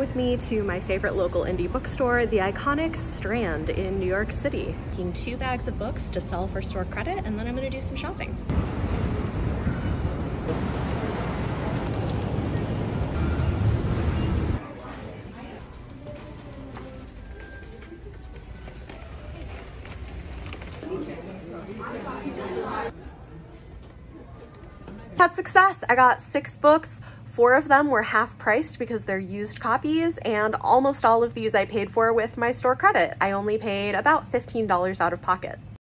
with me to my favorite local indie bookstore, the iconic Strand in New York City. Taking two bags of books to sell for store credit, and then I'm gonna do some shopping. Had success. I got six books. Four of them were half priced because they're used copies, and almost all of these I paid for with my store credit. I only paid about $15 out of pocket.